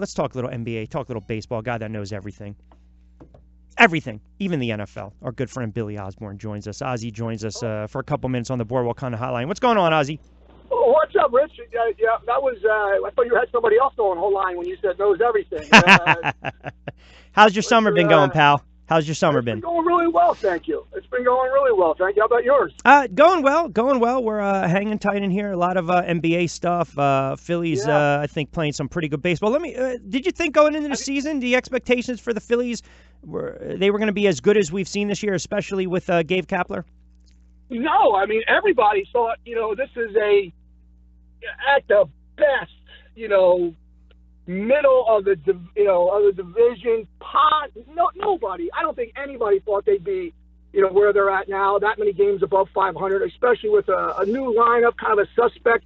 let's talk a little NBA, talk a little baseball. Guy that knows everything. Everything, even the NFL. Our good friend Billy Osborne joins us. Ozzy joins us uh, for a couple minutes on the Boardwalk kind of hotline. What's going on, Ozzy? Oh, what's up, Rich? Uh, yeah, that was. Uh, I thought you had somebody else on the whole line when you said knows everything. Uh, How's your summer been going, pal? How's your summer it's been? been going really well, thank you. It's been going really well, thank you. How about yours? Uh, going well, going well. We're uh, hanging tight in here. A lot of uh, NBA stuff. Uh, Phillies, Yeah. uh, I think, playing some pretty good baseball. Let me. Uh, did you think going into the season, the expectations for the Phillies were they were going to be as good as we've seen this year, especially with uh, Gabe Kapler? No, I mean everybody thought you know this is a at the best you know middle of the you know of the division pot. No, nobody. I don't think anybody thought they'd be you know where they're at now. That many games above 500, especially with a, a new lineup, kind of a suspect.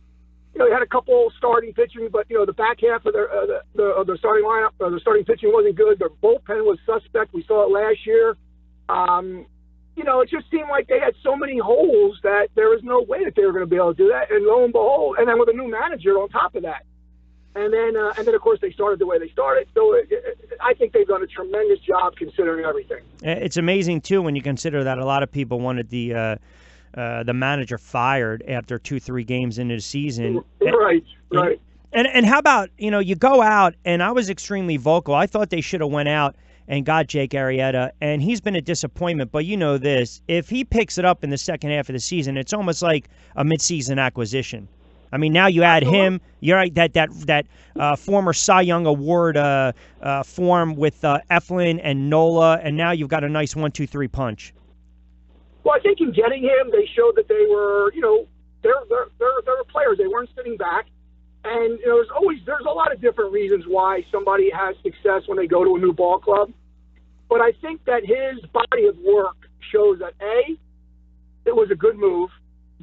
You know, they had a couple starting pitching, but you know the back half of their uh, the, the, of the starting lineup, or the starting pitching wasn't good. Their bullpen was suspect. We saw it last year. Um, you know, it just seemed like they had so many holes that there was no way that they were going to be able to do that. And lo and behold, and then with a new manager on top of that, and then uh, and then of course they started the way they started. So it, it, I think they've done a tremendous job considering everything. Uh, It's amazing too when you consider that a lot of people wanted the uh, uh, the manager fired after two, three games into the season. Right, right. And and how about you know you go out and I was extremely vocal. I thought they should have went out and got Jake Arrieta, and he's been a disappointment. But you know this: if he picks it up in the second half of the season, it's almost like a midseason acquisition. I mean, now you add him. You're right that that that uh, former Cy Young Award uh, uh, form with uh, Eflin and Nola, and now you've got a nice one, two, three punch. Well, I think in getting him, they showed that they were, you know, they're they're they're, they're players. They weren't sitting back, and you know, there's always there's a lot of different reasons why somebody has success when they go to a new ball club. But I think that his body of work shows that a, it was a good move.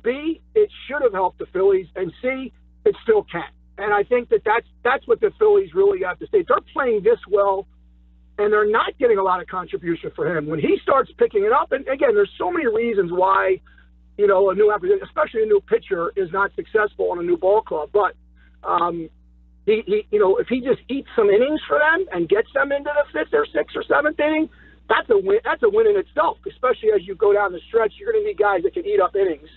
B, it should have helped the Phillies, and C, it still can't. And I think that that's that's what the Phillies really have to say. They're playing this well and they're not getting a lot of contribution for him. When he starts picking it up, and again, there's so many reasons why, you know, a new especially a new pitcher, is not successful in a new ball club. But um, he, he, you know, if he just eats some innings for them and gets them into the fifth or sixth or seventh inning, that's a win. That's a win in itself. Especially as you go down the stretch, you're going to need guys that can eat up innings.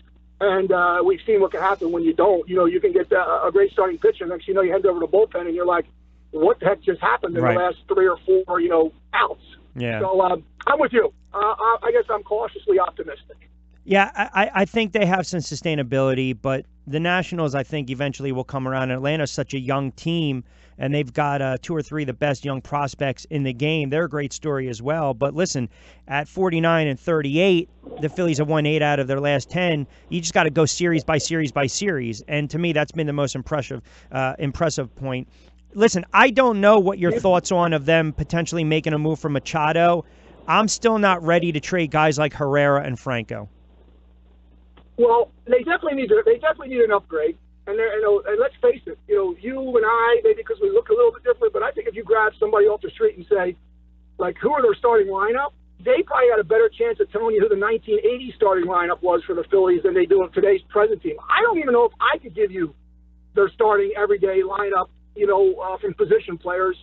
And uh, we've seen what can happen when you don't. You know, you can get uh, a great starting pitcher. Next, you know, you head over to the bullpen, and you're like, what the heck just happened in Right. the last three or four, you know, outs? Yeah. So um, I'm with you. Uh, I I guess I'm cautiously optimistic. Yeah, I, I- think they have some sustainability, but the Nationals, I think, eventually will come around. Atlanta's such a young team, and they've got uh, two or three of the best young prospects in the game. They're a great story as well. But listen, at 49 and 38, the Phillies have won eight out of their last 10. You just got to go series by series by series, and to me, that's been the most impressive uh, impressive point. Listen, I don't know what your thoughts on of them potentially making a move for Machado. I'm still not ready to trade guys like Herrera and Franco. Well, they definitely need to, they definitely need an upgrade. And, they're- you know, and let's face it, you know, you and I, maybe because we look a little bit different, but I think if you grab somebody off the street and say, like, who are their starting lineup, they probably got a better chance of telling you who the 1980 starting lineup was for the Phillies than they do in today's present team. I don't even know if I could give you their starting everyday lineup, you know, uh, from position players.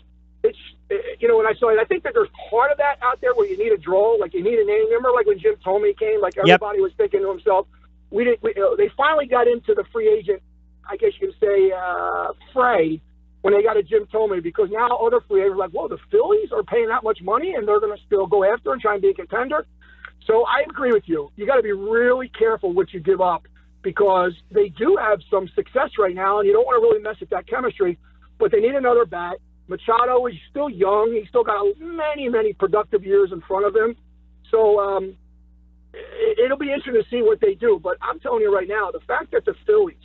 It's, eh, you know, when I saw it, I think that there's part of that out there where you need a draw, like you need a name. Remember, like when Jim Thome came, like everybody was thinking to himself, we didn't. We, they finally got into the free agent, I guess you could say, uh, fray when they got a Jim Thome because now other free agents are like, whoa, the Phillies are paying that much money and they're going to still go after and try and be a contender. So I agree with you. You got to be really careful what you give up because they do have some success right now, and you don't want to really mess with that chemistry. But they need another bat. Machado is still young. He's still got many, many productive years in front of him. So um, it'll be interesting to see what they do. But I'm telling you right now, the fact that the Phillies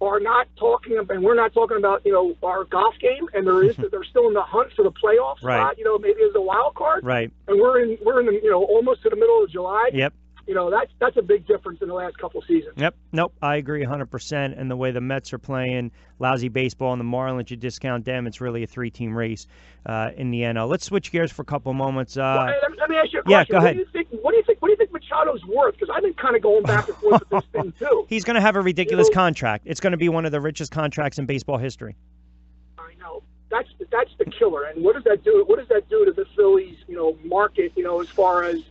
are not talking, and we're not talking about, you know, our golf game, and there is they're still in the hunt for the playoff Right. spot. You know, maybe as a wild card, Right. and we're in we're in the you know almost to the middle of July. Yep. You know, that's that's a big difference in the last couple seasons. Yep. Nope. I agree 100%. And the way the Mets are playing lousy baseball and the Marlins, you discount them, it's really a three team race uh, in the NL. Let's switch gears for a couple moments. Uh, Well, let, me- ask you a question. yeah, go What do you think? What do you think? What do you think Machado's worth? Because I've been kind of going back and forth with this thing too. He's going to have a ridiculous You know- contract. It's going to be one of the richest contracts in baseball history. I know. that's that's the killer. And what does that do? What does that do to the Phillies, you know, market? You know, as far as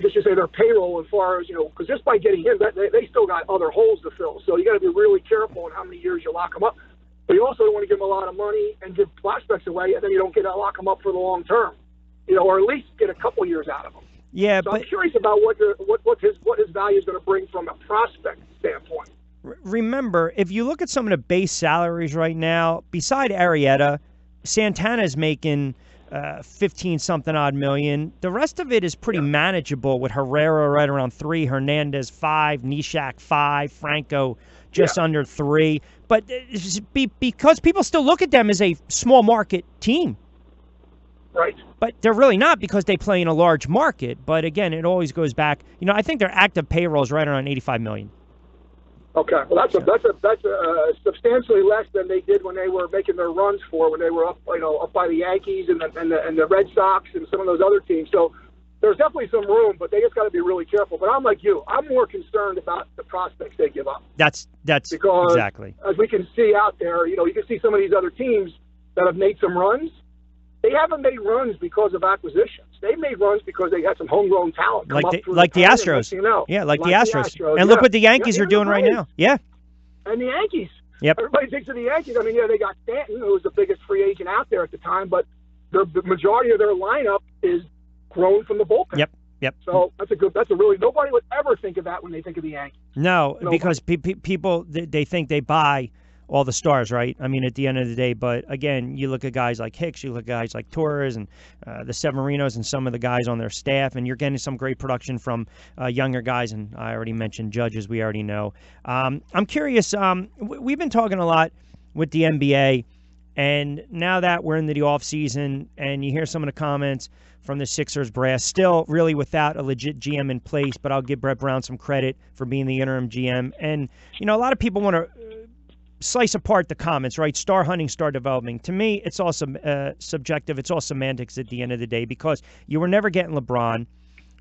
just to say their payroll, as far as you know, because just by getting him, that, they, they still got other holes to fill. So you got to be really careful in how many years you lock them up. But you also don't want to give them a lot of money and give prospects away, and then you don't get to lock them up for the long term. You know, or at least get a couple years out of them. Yeah, So but I'm curious about what the, what what his what his value is going to bring from a prospect standpoint. remember, if you look at some of the base salaries right now, beside Arrieta, Santana's making uh, 15 something odd million. The rest of it is pretty manageable with Herrera right around three, Hernandez five, Neshek five, Franco just under three. But uh, be, because people still look at them as a small market team. Right. But they're really not because they play in a large market. But again, it always goes back. You know, I think their active payroll is right around 85 million. Okay, well that's a that's a that's a uh, substantially less than they did when they were making their runs for when they were up you know up by the Yankees and the and the, and the Red Sox and some of those other teams. So there's definitely some room, but they just got to be really careful. But I'm like you, I'm more concerned about the prospects they give up That's that's because exactly. as we can see out there, you know, you can see some of these other teams that have made some runs. They haven't made runs because of acquisitions. They made runs because they had some homegrown talent Like the, like the the town, and next Astros. you know, Yeah, like, the Astros. Astros, and look yeah. what the Yankees Yeah, are doing right now. Yeah. and the Yankees. Yep. Everybody thinks of the Yankees. I mean, yeah, they got Stanton, who was the biggest free agent out there at the time, but the, the majority of their lineup is grown from the bullpen. Yep. Yep. So that's a good. That's a really nobody would ever think of that when they think of the Yankees. No, No, because pe- pe- people they, they think they buy all the stars, right? I mean, at the end of the day, but again, you look at guys like Hicks, you look at guys like Torres and uh, the Severinos and some of the guys on their staff, and you're getting some great production from uh, younger guys. And I already mentioned judges, we already know. Um, I'm curious. Um, we've been talking a lot with the NBA, and now that we're into the off season, and you hear some of the comments from the Sixers brass, still really without a legit GM in place, but I'll give Brett Brown some credit for being the interim GM. And you know, a lot of people want to slice apart the comments, right? Star hunting, star developing. To me, it's all sub, uh, subjective. It's all semantics at the end of the day because you were never getting LeBron.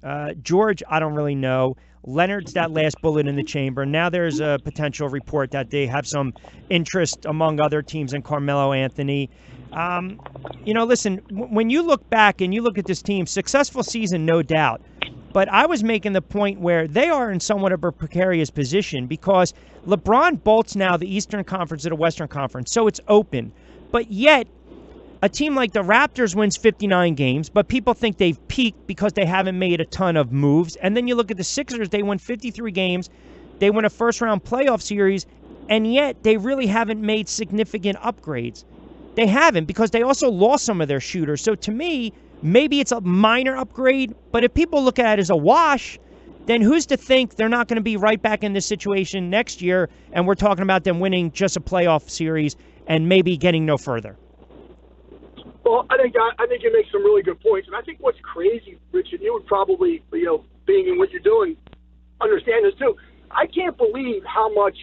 Uh, George, I don't really know. Leonard's that last bullet in the chamber. Now there's a potential report that they have some interest among other teams in Carmelo Anthony. Um, you know, listen, when you look back and you look at this team, successful season, no doubt. But I was making the point where they are in somewhat of a precarious position because LeBron bolts now the Eastern Conference to the Western Conference, so it's open. But yet, a team like the Raptors wins 59 games, but people think they've peaked because they haven't made a ton of moves. And then you look at the Sixers, they win 53 games, they win a first round playoff series, and yet they really haven't made significant upgrades. They haven't because they also lost some of their shooters. So to me, maybe it's a minor upgrade, but if people look at it as a wash, then who's to think they're not going to be right back in this situation next year and we're talking about them winning just a playoff series and maybe getting no further? Well, I think I, I think you make some really good points, and I think what's crazy, Richard, you would probably, you know, being in what you're doing, understand this too. I can't believe how much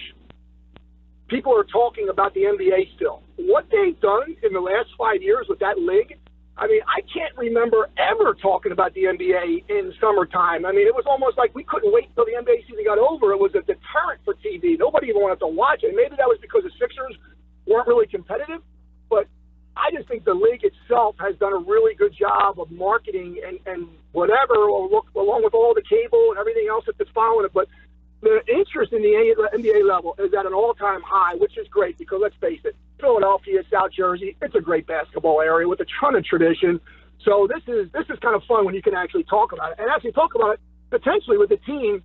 people are talking about the NBA still. What they've done in the last five years with that league, I mean, I can't remember ever talking about the NBA in summertime. I mean, it was almost like we couldn't wait until the NBA season got over. It was a deterrent for TV. Nobody even wanted to watch it. Maybe that was because the Sixers weren't really competitive, but I just think the league itself has done a really good job of marketing and, and whatever, along with all the cable and everything else that's following it. But the interest in the NBA level is at an all-time high, which is great because let's face it, Philadelphia, South Jersey, it's a great basketball area with a ton of tradition. So this is this is kind of fun when you can actually talk about it and actually talk about it potentially with a team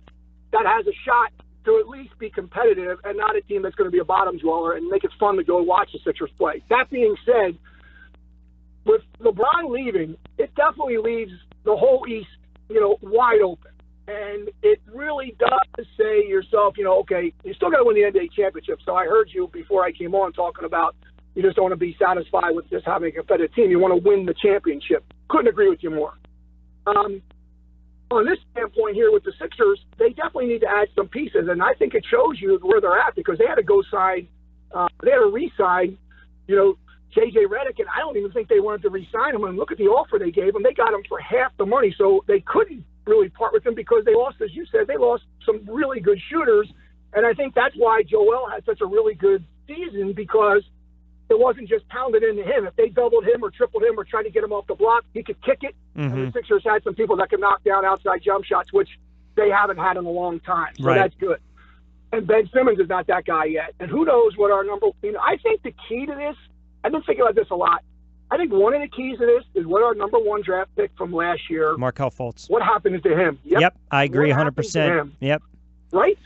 that has a shot to at least be competitive and not a team that's going to be a bottom dweller and make it fun to go watch the Sixers play. That being said, with LeBron leaving, it definitely leaves the whole East, you know, wide open. And it really does say yourself, you know, okay, you still got to win the NBA championship. So I heard you before I came on talking about you just don't want to be satisfied with just having a competitive team. You want to win the championship. Couldn't agree with you more. Um, on this standpoint here with the Sixers, they definitely need to add some pieces, and I think it shows you where they're at because they had to go sign, uh, they had to re-sign, you know, JJ Redick, and I don't even think they wanted to re-sign him. And look at the offer they gave him; they got him for half the money, so they couldn't really part with him because they lost, as you said, they lost some really good shooters, and I think that's why Joel had such a really good season because it wasn't just pounded into him. If they doubled him or tripled him or tried to get him off the block, he could kick it. Mm-hmm. the Sixers had some people that could knock down outside jump shots, which they haven't had in a long time. So Right. that's good. And Ben Simmons is not that guy yet. And who knows what our number? You know, I think the key to this. I've been thinking about this a lot. I think one of the keys to this is what our number one draft pick from last year. Markelle Fultz. What happened to him? Yep, I agree 100%. happened to him? Yep. Right.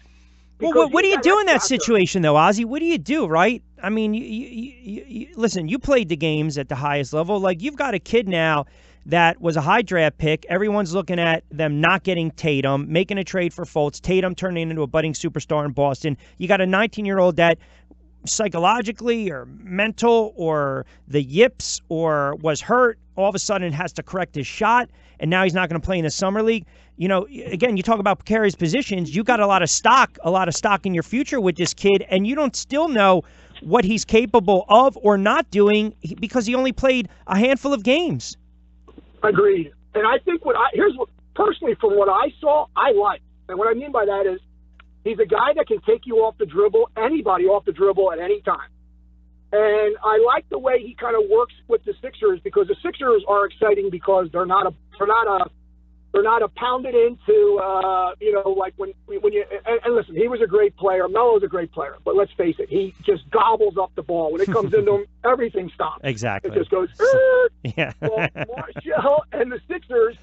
Well, what, what do you do in that situation, though, Ozzy? What do you do, right? I mean, you, you, you, you, listen, you played the games at the highest level. Like, you've got a kid now that was a high draft pick. Everyone's looking at them not getting Tatum, making a trade for Fultz, Tatum turning into a budding superstar in Boston. You got a 19 year old that psychologically or mental or the yips or was hurt, all of a sudden has to correct his shot, and now he's not going to play in the summer league. You know, again, you talk about precarious positions. You got a lot of stock, a lot of stock in your future with this kid, and you don't still know what he's capable of or not doing because he only played a handful of games. Agreed. And I think what I here's what personally from what I saw, I like. And what I mean by that is he's a guy that can take you off the dribble, anybody off the dribble at any time. And I like the way he kind of works with the Sixers because the Sixers are exciting because they're not a they're not a they're not a pounded into uh, you know like when when you and, and listen he was a great player Melo's a great player but let's face it he just gobbles up the ball when it comes into him everything stops Exactly. it just goes. Yeah. well, Markelle and the Sixers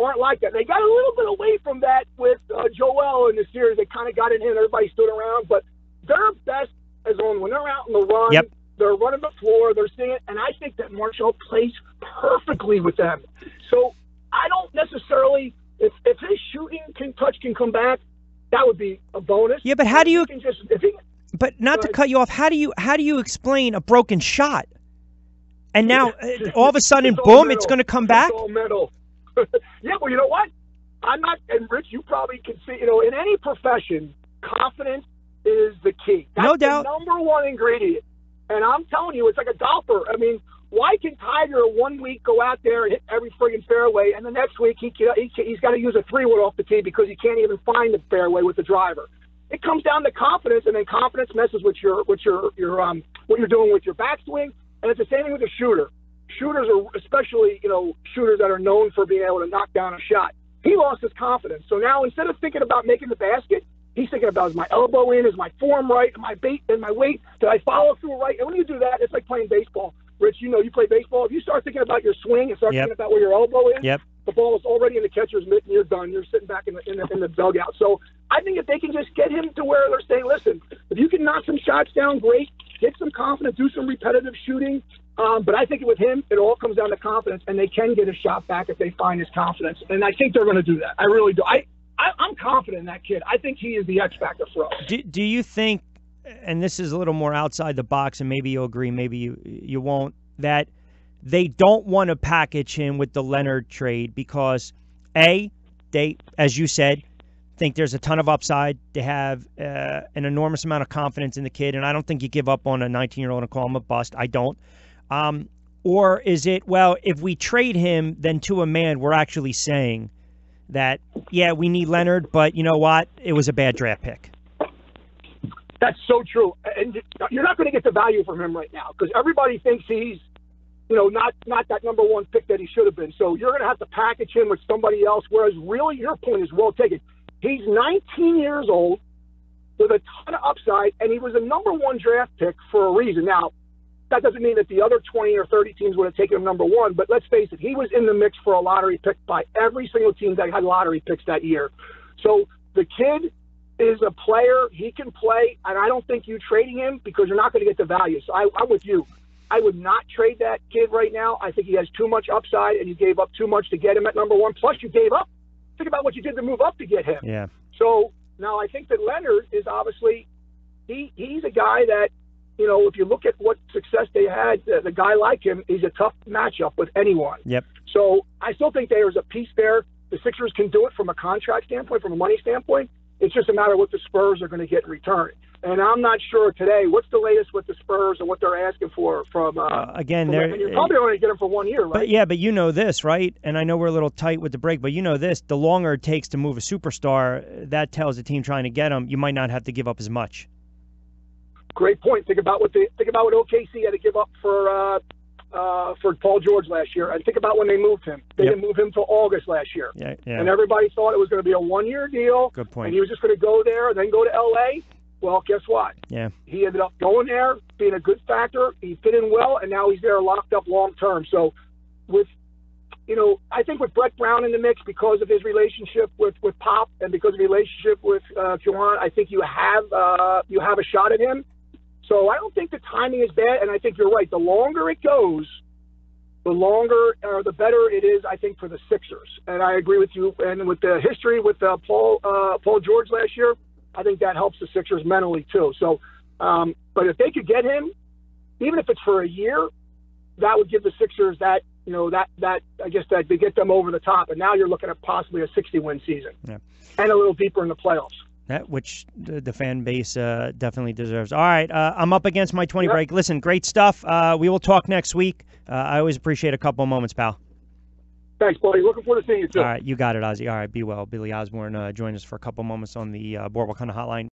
aren't like that. They got a little bit away from that with uh, Joel in the series. They kind of got it in. Everybody stood around, but their best is on when they're out in the run. Yep. They're running the floor. They're seeing it, and I think that Markelle plays perfectly with them. So I don't necessarily if if his shooting can touch can come back, that would be a bonus. Yeah, but how do he you- can just if he But not to cut you off, how do you how do you explain a broken shot? And now all of a sudden, It's boom, it's going to come back. It's all mental. yeah, well, you know what? I'm not, and Rich, you probably can see, you know, in any profession, confidence is the key. That's No doubt. The number one ingredient. And I'm telling you, it's like a golfer. I mean, why can Tiger one week go out there and hit every friggin' fairway, and the next week he, can, he can, he's got to use a three wood off the tee because he can't even find the fairway with the driver. It comes down to confidence, and then confidence messes with your with your your um what you're doing with your backswing, and it's the same thing with a shooter. Shooters are especially you know shooters that are known for being able to knock down a shot. He lost his confidence, so now instead of thinking about making the basket, he's thinking about is my elbow in, is my form right, am my bait and my weight, did I follow through right? And when you do that, it's like playing baseball. Rich, you know you play baseball. If you start thinking about your swing and start Yep. thinking about where your elbow is, Yep. the ball is already in the catcher's mitt and you're done. You're sitting back in the, in the in the dugout. So I think if they can just get him to where they're saying, listen, if you can knock some shots down, great. Get some confidence, do some repetitive shooting. Um, but I think with him, it all comes down to confidence, and they can get a shot back if they find his confidence. And I think they're going to do that. I really do. I, I I'm confident in that kid. I think he is the X factor for us. Do, do you think, and this is a little more outside the box, and maybe you'll agree, maybe you you won't, that they don't want to package him with the Leonard trade because a they, as you said, think there's a ton of upside. They have uh, an enormous amount of confidence in the kid, and I don't think you give up on a 19 year old and call him a bust. I don't. Um, or is it well, if we trade him, then to a man, we're actually saying that yeah, we need Leonard, but you know what? It was a bad draft pick. That's so true. And you're not going to get the value from him right now because everybody thinks he's, you know, not not that number one pick that he should have been. So you're going to have to package him with somebody else. Whereas really, your point is well taken. He's 19 years old with a ton of upside, and he was a number one draft pick for a reason. Now, that doesn't mean that the other 20 or 30 teams would have taken him number one, but let's face it, he was in the mix for a lottery pick by every single team that had lottery picks that year. So the kid is a player. He can play, and I don't think you trading him because you're not going to get the value. So I, I'm with you. I would not trade that kid right now. I think he has too much upside, and you gave up too much to get him at number one. Plus, you gave up. Think about what you did to move up to get him. Yeah. So now I think that Leonard is obviously he he's a guy that you know if you look at what success they had, the, the guy like him is a tough matchup with anyone. Yep. So I still think there's a piece there. The Sixers can do it from a contract standpoint, from a money standpoint. It's just a matter of what the Spurs are going to get in return. And I'm not sure today. What's the latest with the Spurs and what they're asking for from? Uh, Uh, again, from- they're and you're probably only get them for one year, right? But yeah, but you know this, right? And I know we're a little tight with the break, but you know this: the longer it takes to move a superstar, that tells a team trying to get him, you might not have to give up as much. Great point. Think about what they think about what OKC had to give up for uh, uh, for Paul George last year, and think about when they moved him. They Yep. didn't move him till August last year, Yeah, and everybody thought it was going to be a one year deal. Good point. And he was just going to go there and then go to LA. Well, guess what? Yeah. He ended up going there, being a good factor. He fit in well, and now he's there locked up long term. So, with you know, I think with Brett Brown in the mix because of his relationship with with Pop and because of his relationship with uh, Juwan, I think you have uh, you have a shot at him. So I don't think the timing is bad, and I think you're right. The longer it goes, the longer or the better it is, I think, for the Sixers. And I agree with you. And with the history with uh, Paul uh, Paul George last year, I think that helps the Sixers mentally too. So, um, but if they could get him, even if it's for a year, that would give the Sixers that you know that that I guess that they get them over the top. And now you're looking at possibly a 60 win season Yeah. and a little deeper in the playoffs. That which the, the fan base uh, definitely deserves. All right, uh, I'm up against my 20 Yep. break. Listen, great stuff. Uh, we will talk next week. Uh, I always appreciate a couple of moments, pal. Thanks, buddy. Looking forward to seeing you too. All right, you got it, Ozzy. All right, be well. Billy Osborne uh, joined us for a couple moments on the uh, Boardwalk Hunter Hotline.